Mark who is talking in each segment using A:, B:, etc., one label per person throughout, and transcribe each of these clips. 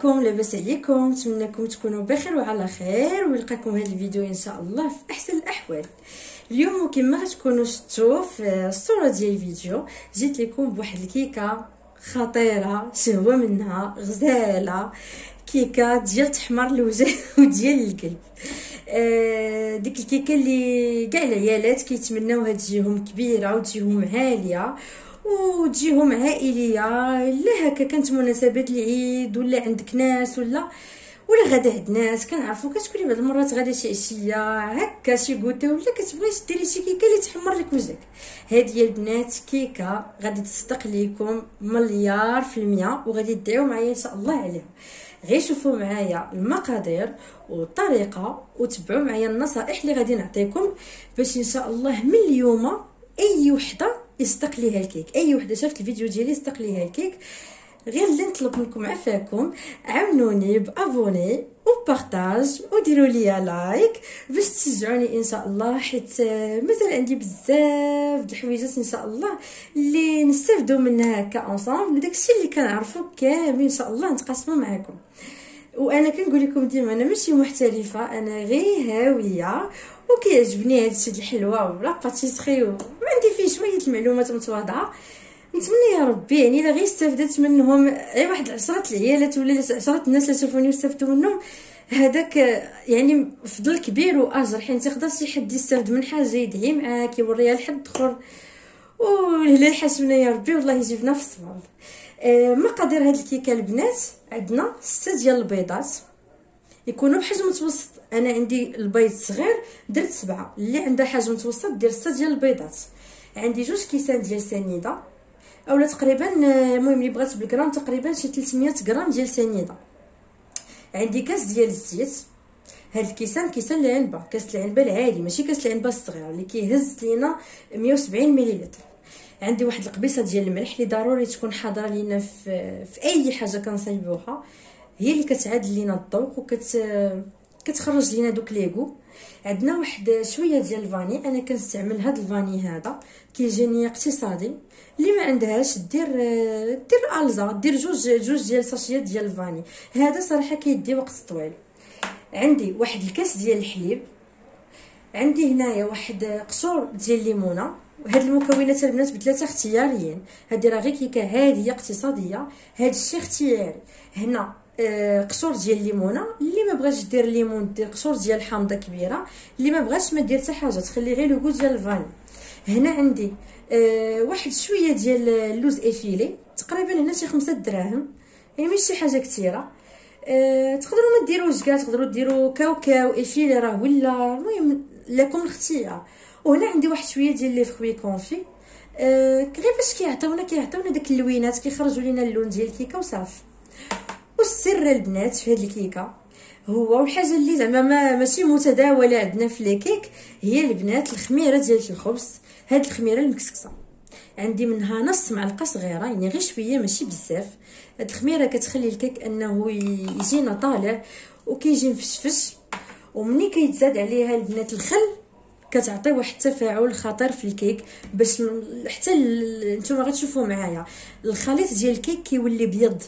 A: اخباركم لاباس عليكم نتمنىكم تكونوا بخير وعلى خير ويلقاكم هذا الفيديو إن شاء الله في أحسن الأحوال. اليوم كما غتكونوا شفتوا في الصورة ديال الفيديو جيت لكم بواحد الكيكة خطيرة شهوة منها غزالة كيكة ديال تحمر الوجه وديال القلب. آه ديك الكيكة اللي كاع العيالات كيتمناوها تجيهم كبيرة وتجيهم عالية وتجيهم عائليه لا هكا كانت مناسبات العيد ولا عندك ناس ولا ولا غدا عند ناس كنعرفوا كتكوني بعض المرات غادا شي عشية هكا شي كوتا ولا كتبغي ديري شي كيكة اللي تحمر لك وجهك. هذه البنات كيكة غادي تصدق ليكم مليار في المية وغادي تدعيو معايا إن شاء الله عليها. غير شوفوا معايا المقادير والطريقة وتبعوا معايا النصائح اللي غادي نعطيكم باش إن شاء الله من اليوم أي وحدة يصدق ليها الكيك. أي وحدة شافت الفيديو ديالي يصدق ليها الكيك. غير اللي نطلب منكم عفاكم عاونوني ب abonnez و partage وديروا لي like باش تشجعوني إن شاء الله حيت مازال عندي بزاف د الحويجات إن شاء الله اللي نستافدوا منها هكا داكشي اللي كنعرفو كامل إن شاء الله نتقاسمو معكم وأنا كنقول لكم ديما أنا ماشي محترفة أنا غير هاوية وكيعجبني هادشي الحلوه ولا باتيسري وعندي فيه شوية المعلومات متواضعة. نتمنى يا ربي يعني إلا غير استفدت منهم اي واحد عشرة العيالات ولا عشرة الناس اللي شافوني واستفدوا منهم هذاك يعني فضل كبير وأجر حيت يقدر شي حد يستافد من حاجة يدعي معاك يوريها لحد آخر. ولا يحاسبنا يا ربي والله يجيبنا في الصواب. مقادير هاد الكيكة البنات عندنا ستة ديال البيضات. يكونوا بحجم متوسط. أنا عندي البيض صغير درت سبعة. اللي عندها حجم متوسط دير ستة ديال البيضات. عندي جوج كيسان ديال سنيدة. أولا تقريبا المهم اللي بغات بالغرام تقريبا شي 300 غرام ديال سنيدة. عندي كاس ديال الزيت. هاد الكيسان كيسان العنبة. كاس العنبة العادي ماشي كاس العنبة الصغير اللي كيهز لينا 170 مليلتر. عندي واحد القبيصة ديال الملح اللي ضروري تكون حاضرة لينا في, في أي حاجة كنصايبوها. هي اللي كتعادل لينا الذوق وكت كتخرج لينا دوك ليغو. عندنا واحد شوية ديال الفاني. أنا كنستعمل هاد الفاني هذا. كيجيني اقتصادي. اللي ما عندهاش دير دير ألزا. دير جوج جوج ديال ساشيات ديال الفاني. هذا صراحة كيدي وقت طويل. عندي واحد الكاس ديال الحليب. عندي هنايا واحد قشور ديال الليمونه وهاد المكونات البنات بثلاثة اختياريين. هادي راه غير كيكه عاديه اقتصادية هاد الشيء اختياري. هنا آه قشور ديال الليمونة اللي ما بغاش دير الليمون دير قشور ديال الحامضه كبيرة اللي ما بغاش ما دير حتى حاجة تخلي غير le goût ديال الفاني هنا عندي آه واحد شوية ديال اللوز effilées تقريبا هنا شي خمسة دراهم. يعني ماشي حاجة كثيره آه تقدروا ما ديروش كاع تقدروا ديروا كاوكاو effilées راه ولا المهم لكم الاختيار. وهنا عندي واحد شوية ديال les fruits confits. آه غير فاش كيعطيونا كيعطيونا داك اللوينات كيخرجوا لينا اللون ديال الكيكة وصافي. والسر البنات في هذه الكيكة هو والحاجة اللي زعما ما ماشي متداولة عندنا في les cakes هي البنات الخميرة ديال الخبز. هاد الخميرة المكسكسة. عندي منها نص معلقة صغيرة يعني غير شوية ماشي بزاف. هاد الخميرة كتخلي الكيك أنه يجينا طالع وكيجي مفشفش. ومني كيتزاد عليها البنات الخل كتعطي واحد التفاعل خطير في الكيك باش حتى نتوما غتشوفوا معايا. الخليط ديال الكيك كيولي بيض.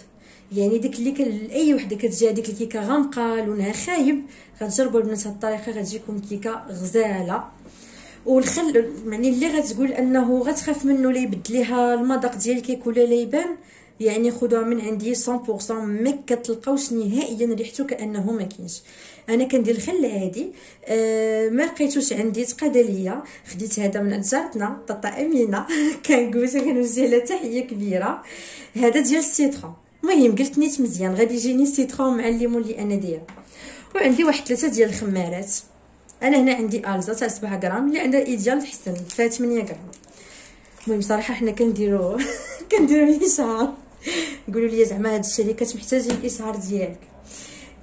A: يعني ديك اللي كان أي وحدة كتجي هذيك الكيكة غامقه لونها خايب غتجربوا بنفس الطريقة غتجيكم كيكة غزالة. والخل يعني اللي غتقول أنه غتخاف منه لا يبدل ليها المذاق ديال الكيك ولا لا يبان يعني خذوها من عندي 100% ما كتلقاوش نهائيا ريحته كأنه ما كاينش. أنا كندير الخل عادي أه ما لقيتوش عندي تقاد ليا. خديت هذا من عند جارتنا طاطا أمينة. كنقولها كنوجه لها تحية كبيرة. هذا ديال ال citron. المهم قلت نيت مزيان. غادي يجيني ال citron مع الليمون اللي أنا دايرة. وعندي واحد ثلاثة ديال الخمارات. أنا هنا عندي Alsa تاع 7 غرام اللي عندها Idéal حسن فيها 8 غرام. المهم صراحة حنا كنديرو كنديرو الاشهار قولوا لي زعما هاد الشركات محتاجين الإشهار ديالك.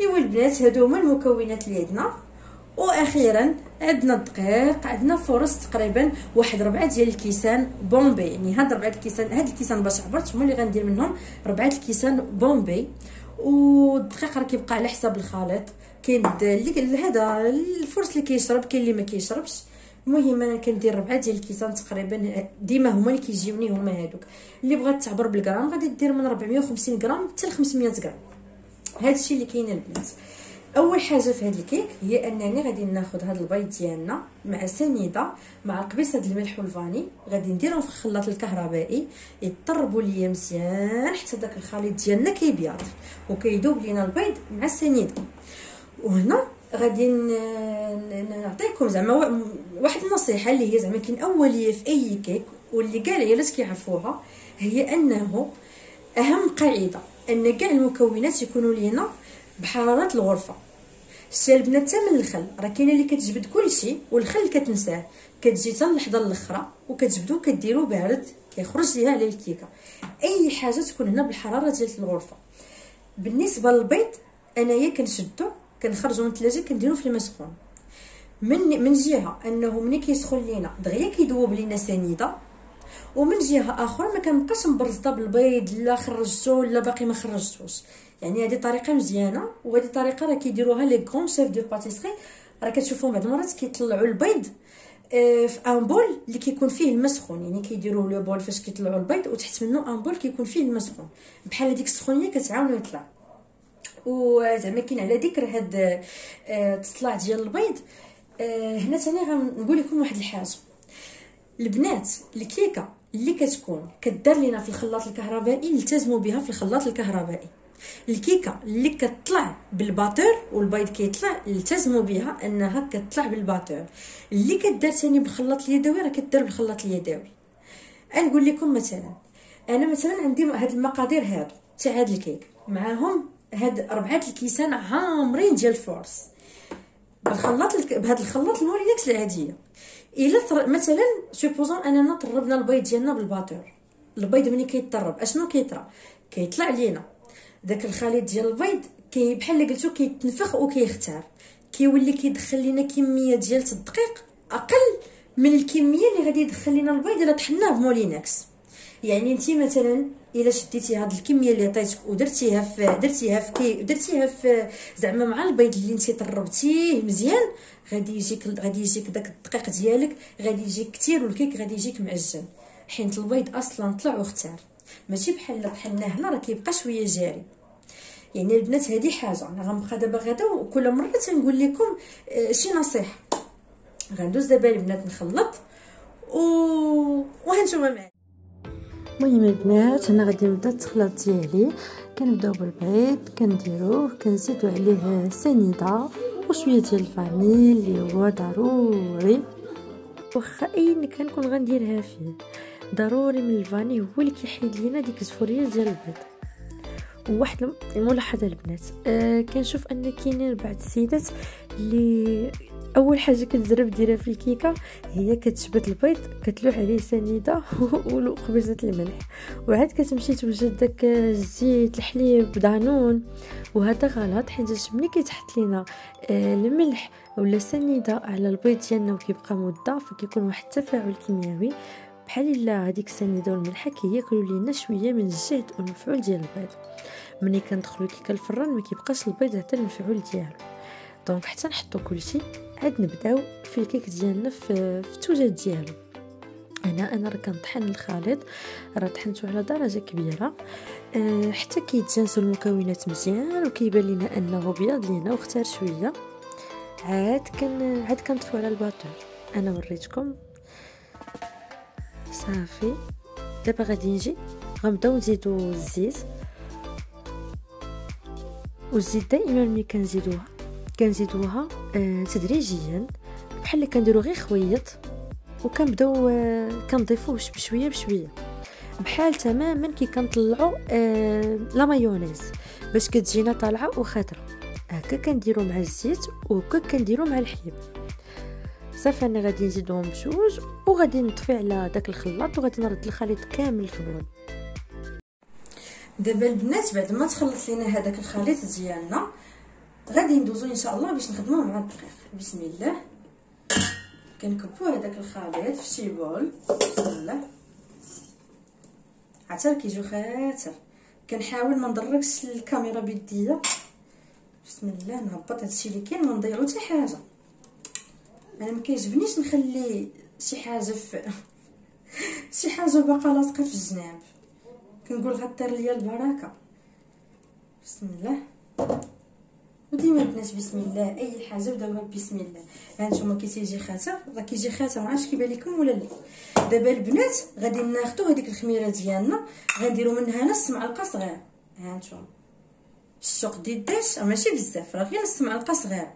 A: إيوا البنات هادو هما المكونات اللي عندنا. وأخيرا عندنا الدقيق عندنا فرص تقريبا واحد ربعة ديال الكيسان بومبي. يعني هاد ربعة الكيسان هاد الكيسان باش عبرت هما اللي غندير منهم ربعة الكيسان بومبي. والدقيق راه كيبقى على حساب الخليط. كاين اللي هذا الفرص اللي كيشرب كاين اللي ما كيشربش. المهم أنا كندير ربعة ديال الكيسان تقريبا ديما هما اللي كيجيوني هما هادوك. اللي بغات تعبر بالغرام غادي دير من 450 غرام حتى ل 500 غرام. هذا الشيء اللي كاين البنات. أول حاجة في هذا الكيك هي أنني غادي ناخذ هذا البيض ديالنا مع سنيدة مع قبيصة الملح والفاني. غادي نديرهم في الخلاط الكهربائي. يطربوا ليا مزيان حتى داك الخليط ديالنا كيبيض. وكيذوب لينا البيض مع السنيده وهنا غادي نعطيكم زعما واحد النصيحة اللي هي زعما كاين اوليه في أي كيك واللي كاع العيالات كيعرفوها هي أنه أهم قاعدة أن كاع المكونات يكونوا لينا بحرارة الغرفة. سي البنات حتى من الخل راه كاينة اللي كتجبد كلشي والخل كتنساه. كتجي حتى اللحظه الأخرى وكتجبدو كديرو بارد كيخرج ليها على الكيكة. أي حاجة تكون هنا بالحراره ديال الغرفة. بالنسبة للبيض أنايا كنشدو كنخرجو من الثلاجه كنديرو في الماء سخون من من جهة أنه ملي كيسخن لينا دغيا كيذوب لينا سنيدة. ومن جهة آخرى ما كنبقاش مبرزطه بالبيض لا خرجتو لا باقي ما خرجتوش. يعني هذه طريقة مزيانة وهذه طريقة راه كيديروها les grands chefs de pâtisserie راه كتشوفوا بعض المرات كيطلعوا البيض آه، في un bol اللي كيكون فيه الماء سخون يعني كيديروا le bol فاش كيطلعوا البيض وتحت منه un bol كيكون فيه الماء سخون بحال هذيك السخونية كتعاونو يطلع. وزعما كاين على ذكر هاد التطلع آه، ديال البيض. آه، هنا ثاني غنقول لكم واحد الحاجة. البنات الكيكة اللي كتكون كدار لينا في الخلاط الكهربائي التزموا بها في الخلاط الكهربائي. الكيكة اللي كتطلع بالباتور والبيض كيطلع التزموا بها أنها كتطلع بالباتور. اللي كدار ثاني بالخلاط اليدوي راه كدار بالخلاط اليدوي. نقول لكم مثلا أنا مثلا عندي هاد المقادير هادو تاع هاد الكيك. معاهم هاد اربعه الكيسان عامرين ديال ال force بالخلاط. بهاد الخلاط ال Moulinex العاديه إلا ثر... مثلا supposons أننا طربنا البيض ديالنا بال batteur. البيض ملي كيطرب أشنو كيطرى؟ كيطلع لينا. داك الخليط ديال البيض كي بحال اللي قلتو كيتنفخ وكيختار. كيولي كيدخل لينا كمية ديال الدقيق أقل من الكمية اللي غادي يدخل لينا البيض إلا طحناه ب Moulinex. يعني انت مثلا إلا شديتي هاد الكمية اللي عطيتك ودرتيها في درتيها في كي درتيها في زعما مع البيض اللي انت طربتيه مزيان غادي يجيك غادي يجيك داك الدقيق ديالك غادي يجيك كثير والكيك غادي يجيك معجن. حيت البيض أصلا طلع واختار. ماشي بحال طحناه هنا راه كيبقى شوية جاري. يعني البنات هذه حاجة أنا غنبقى دابا غدا وكل مرة تنقول لكم آه، شي نصيحة. غندوز دابا البنات نخلط و وهانتوما معايا.
B: المهم البنات هنا غادي نبدأ التخليط ديالي. كنبدأو بالبيض كنديروه كنزيدو عليه سنيدة وشوية ديال الفانيل اللي هو ضروري. واخا اي نكهه نكون غنديرها فيه؟ ضروري من الفاني هو اللي كيحيد لينا ديك الزفورية ديال البيض. وواحد الملاحظة البنات آه كنشوف أن كاينين بعض السيدات اللي أول حاجة كتزرب ديرها في الكيكة هي كتشبت البيض كتلوح عليه سنيدة وخبيزه الملح. وعاد كتمشي توجد داك الزيت الحليب دانون وهذا غلط حيت ملي كيتحط لينا آه الملح ولا السنيده على البيض ديالنا وكيبقى مدة فكيكون واحد التفاعل كيميائي. بحال إلا هذيك السنيدة والملح كياكلوا لينا شوية من الجهد والمفعول ديال البيض. ملي كندخلو كيكه الفران ما كيبقاش البيض حتى المفعول ديالو. donc حتى نحطو كلشي عاد نبداو في الكيك ديالنا في, في التوجد ديالو. أنا أنا راه كنطحن الخليط راه طحنته على درجة كبيرة. أه حتى كيتجانسوا المكونات مزيان وكيبان لينا أنه بيض لينا واختار شوية. عاد كن عاد كنطفو على ال batteur أنا وريتكم. صافي. دابا غادي نجي غنبداو نزيدو الزيت. والزيت دائما ملي كنزيدوها كنزيدوها آه تدريجيا. بحال كنديرو غير خويط وكنبداو آه كنضيفوه بشوية بشوية. بحال تماما كي كنطلعو آه لا مايونيز. باش كتجينا طالعة وخضرة. هكا كنديرو مع الزيت وهكا كنديرو مع الحليب. صافي أنا غادي نزيدهم بجوج وغادي نطفي على داك الخلاط وغادي نرد الخليط كامل الفرن.
A: دابا البنات بعد ما تخلط لينا هذاك الخليط ديالنا غادي ندوزو إن شاء الله باش نخدموه مع الدقيق بسم الله. كنكبو هذاك الخليط في شي بول. بسم الله. عتر كيجيو خاطر. كنحاول ما نضركش الكاميرا بيديا. بسم الله نهبط هادشي اللي كاين ما نضيعو حتى حاجة. أنا ما كيعجبنيش نخلي شي حاجة في شي حاجة باقا لاصقة في الجناب. كنقول غطير ليا البركة. بسم الله. وديما البنات بسم الله أي حاجة بداوها بسم الله. ها نتوما كي تيجي خاتم راه كيجي خاتم عرفتش كيبان لكم ولا لا. دابا البنات غادي ناخذوا هذيك الخميرة ديالنا غنديروا منها نص معلقة صغيرة. ها نتوما. السوق ديداش ماشي بزاف راه غير نص معلقة صغيرة.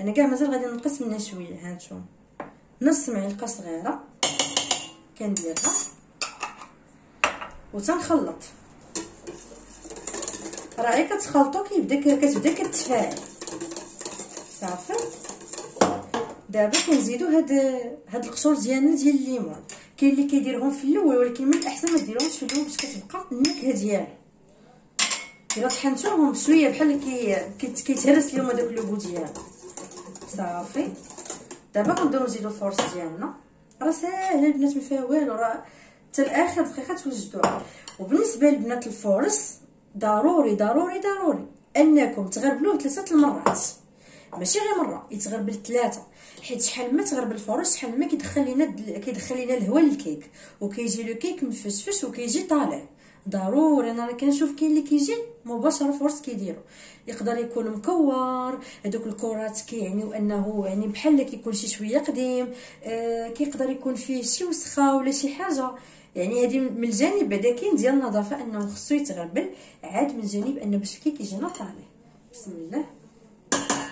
A: أنا كاع مازال غادي نقص منها شوية ها نتوما. نص معلقة صغيرة. كنديرها. وتنخلط. راه غير كتخلطو كيبدا كتبدا كتفاعل صافي. دابا كنزيدو هاد هاد القشور ديالنا ديال الليمون. كاين اللي كيديرهم في الأول ولكن من الأحسن ما ديروهمش في الأول باش كتبقى النكهة ديالها إلا طحنتوهم شوية بحال كي كيتهرس لهم هذاك le goût ديالها صافي. دابا غنديرو نزيدو ال force ديالنا. راه ساهلة البنات ما فيها والو راه حتى لاخر دقيقة توجدوها. وبالنسبة لبنات ال force ضروري ضروري ضروري أنكم تغربلوه ثلاثة المرات. ماشي غير مرة يتغربل ثلاثة. حيت شحال ما تغربل الفرش شحال ما كيدخل لينا كيدخل لينا الهواء للكيك. وكيجي لو كيك مفشفش وكيجي طالع. ضروري أنا كنشوف كاين اللي كيجي مباشرة فرص كيديروا يقدر يكون مكور هذوك الكرات كيعنيو انه يعني بحال كيكون شي شوية قديم آه كيقدر يكون فيه شي وسخة ولا شي حاجة. يعني هذه من الجانب بعدا كاين ديال النظافة أنه خصو يتغربل عاد من جانب أنه باش الكيك يجينا طالع بسم الله.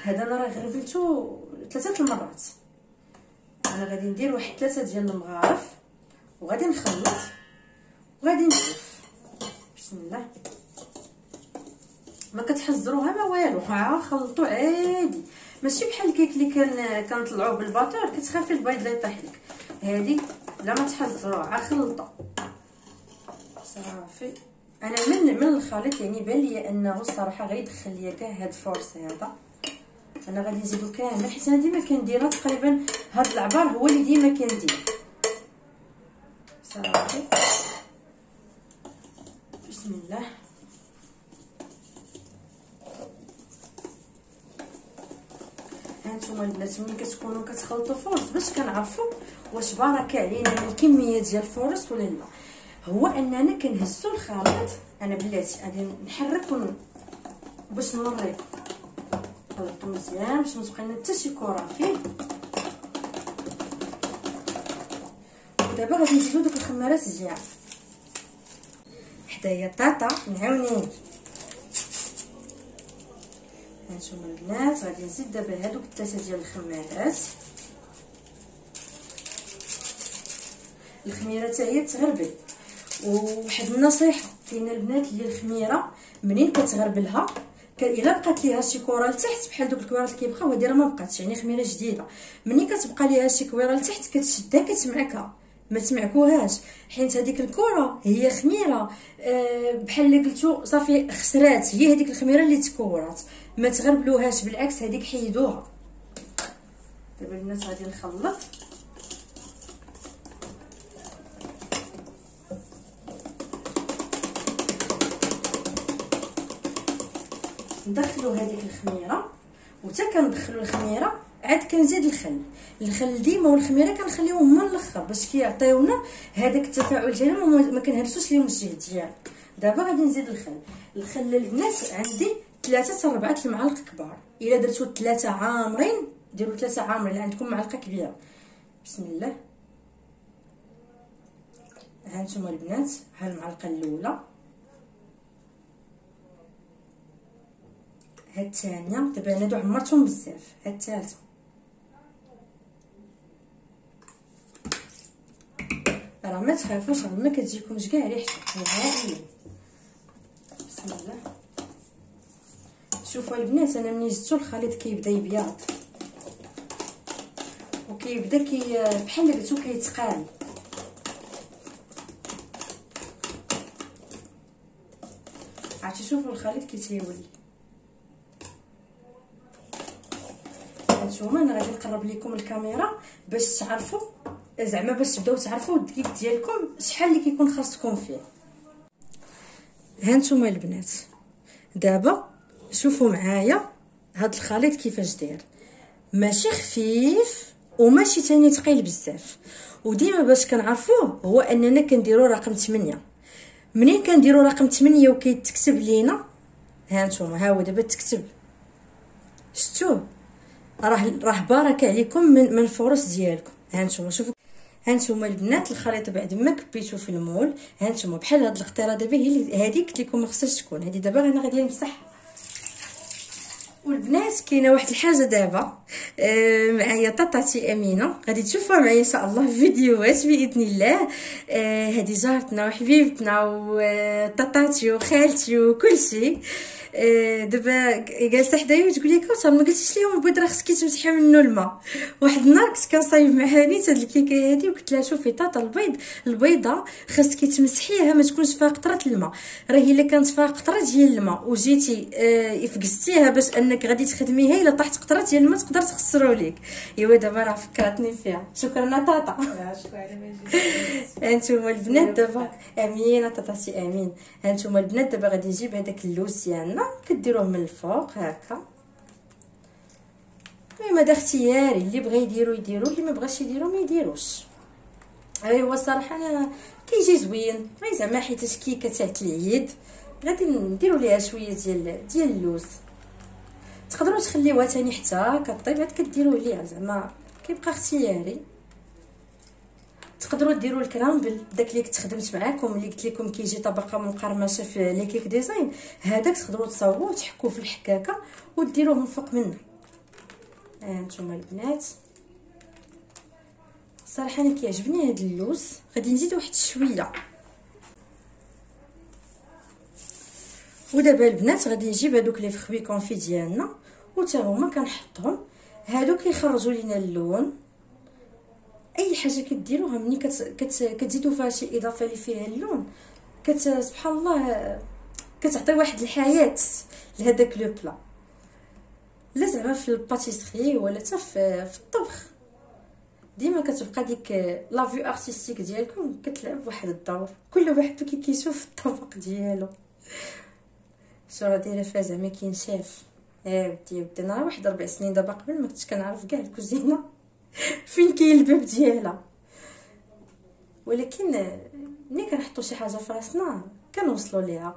A: هذا أنا راه غربلته ثلاثة المرات. أنا غادي ندير واحد ثلاثة ديال المغارف وغادي نخلط وغادي نشوف. بسم الله. ما كتحزروها ما والو. ها خلطوا عادي. ماشي بحال الكيك اللي كان كنطلعوه بالباتور كتخافي البيض لا يطيح لك. هذه لا ما تحزروها خلطه صافي. أنا من من الخليط يعني بان لي انه الصراحه غيدخل ليا كاع هاد ال force هذا. أنا غادي نزيدو كامل حيت أنا ديما كنديرها تقريبا هاد العبار هو اللي ديما كندير. صافي. بسم الله. هانتوما البنات ملي كتكونوا كتخلطوا force باش كنعرفوا واش بارك علينا من الكميه ديال الفورس ولا لا؟ هو أننا كنهزوا الخليط أنا بلاتي غادي نحرك باش نوريكم خلطو مزيان باش متبقى لنا حتى شي كرة. فيه ودابا غادي نزيدو دوك الخمارات ديال حدايا طاطا نعاونين هانتوما البنات غادي نزيد دابا هادوك الثلاثه ديال الخمارات. الخميرة حتى هي تغربل. وواحد النصيحة كاينة البنات اللي الخميرة منين كتغربلها؟ إلا بقات ليها شي كره لتحت بحال دوك الكويرات اللي كيبقاو هادي راه ما بقاتش. يعني خميرة جديدة. ملي كتبقى ليها شي كويره لتحت كتشدها كتمعكها ما تمعكوهاش حيت هذيك الكره هي خميرة. أه بحال اللي قلتو صافي خسرات. هي هذيك الخميرة اللي تكورات. ما تغربلوهاش بالعكس هذيك حيدوها. دابا البنات غادي نخلط. ندخلو هذيك الخميرة وتا كندخلو الخميرة عاد كنزيد الخل. الخل ديما والخميرة كنخليوهم من الأخر باش كيعطيونا هذاك التفاعل ديالهم ما كنهرسوش ليهم الجهد ديال دابا غادي نزيد الخل. الخل البنات عندي ثلاثة ربعة المعالق كبار. إلا درتو ثلاثة عامرين ديروا ثلاثة عامرين عندكم معلقة كبيرة. بسم الله. ها البنات ها المعلقة الأولى. هاد الثانية دابا أنا دو عمرتهم بزاف هاد الثالثة. راه ما تخافوش راه كتجيكمش كاع ريحته نهائيا بسم الله. شوفوا البنات أنا ملي زدتو الخليط كيبدا يبيض وكيبدا كي بحال قلتو كيتقال. عرفتي شوفوا الخليط كي هانتوما أنا غادي نقرب لكم الكاميرا باش تعرفوا زعما باش تبداو تعرفوا الدقيق ديالكم شحال اللي كيكون خاصكم فيه. هانتوما البنات دابا شوفوا معايا هاد الخليط كيفاش داير. ماشي خفيف وماشي تاني ثقيل بزاف. وديما باش كنعرفوه هو أننا كنديرو رقم 8 منين كنديرو رقم 8 وكيتكتب لينا؟ ها نتوما ها هو دابا تكتب. شفتوه؟ راه راه بارك عليكم من, من الفرص ديالكم. ها نتوما شوفوا هانتوما البنات الخريطة بعد ما كبيتو في المول هانتوما بحال هاد القطيره دابا هي هذه قلت لكم ما خصهاش تكون. هذه دابا أنا غادي نمسحها والبنات كاينة واحد الحاجة دابا آه معايا طاطاتي أمينة. غادي تشوفوها معايا إن شاء الله في فيديوهات بإذن الله. آه هذه جارتنا وحبيبتنا وطاطاتي وخالتي وكلشي. آه، دابا جالسه حدايا وتقول لي كوثر ما قلتيش ليهم البيض راه خصك تمسحي منه الماء. واحد النهار كنت كنصايب مع هانيت هاد الكيكة هادي وقلت لها شوفي طاطا البيض البيضة خاصك تمسحيها ما تكونش فيها قطرة الماء. راه إلا كانت فيها قطرة ديال الماء وجيتي آه فقستيها باش أنك غادي تخدميها إلا طاحت قطرة ديال الماء تقدر تخسروا ليك. إيوا دابا راه فكرتني فيها. شكرا طاطا أنتم البنات دابا. آمين طاطاتي آمين. هانتوما البنات دابا غادي نجيب هذاك اللوز ديالنا كديروه من الفوق هكا. المهم هذا اختياري اللي بغى يديرو يديرو اللي ما بغاش يديرو ما يديروش. أيوا الصراحة أنا كيجي زوين. غير زعما حيت كيكه تاع العيد غادي نديرو ليها شوية ديال ديال اللوز. تقدروا تخليوها تاني حتى كطيب عاد كديروه ليها زعما. كيبقى اختياري. تقدروا ديروا ال crumble داك اللي كنت خدمت معاكم اللي قلت لكم كيجي طبقة مقرمشه في les cakes design. هذاك تقدروا تصاوبوه وتحكوه في الحكاكة وديروه من فوق منه. ها أنتم البنات. صراحة أنا كيعجبني هذا اللوز. غادي نزيد واحد شوية. ودابا البنات غادي نجيب هذوك لي فخوي كونفي ديالنا وتا هما كنحطهم. هادو كيخرجوا لينا اللون. أي حاجة كديروها ملي كت... كت... كتزيدوا فيها شي إضافة اللي فيها اللون. كت سبحان الله كتعطي واحد الحياة لهداك le plat. لا زعما في ال pâtisserie ولا حتى في... الطبخ. ديما كتبقى ديك la vue artistique ديالكم كتلعب واحد الدور. كل واحد كي كيشوف الطبق ديالو. الصورة دايرة فيها زعما كينشاف إيه ودي أنا واحد ربع سنين دابا قبل ما كنتش كنعرف كاع الكوزينة. فين كاين الباب ديالها؟ ولكن ملي كنحطو شي حاجة في راسنا كنوصلوا ليها.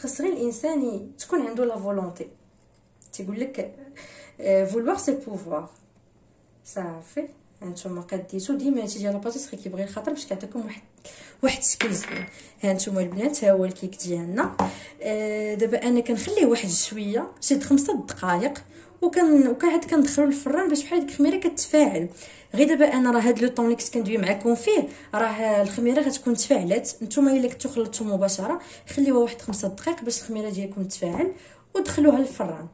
A: خص غير الإنسان تكون عنده la volonté تيقول لك vouloir c'est pouvoir صافي هانتوما قديتو ديما هادشي ديال la pâtisserie كيبغي الخاطر باش كيعطيكم واحد واحد الشكل زوين هانتوما البنات ها هو الكيك ديالنا. آه دابا أنا كنخليه واحد شوية. شي خمسة دقائق وكان وكنعاد كندخلو للفران باش بحال ديك الخميرة كتفاعل غير دابا أنا راه هاد le temps اللي كنت كندوي معكم فيه راه الخميرة غتكون تفاعلات. نتوما إلا كنتو خلطتو مباشرة خليوها واحد خمسة دقائق باش الخميرة ديالكم تفاعل ودخلوها للفران.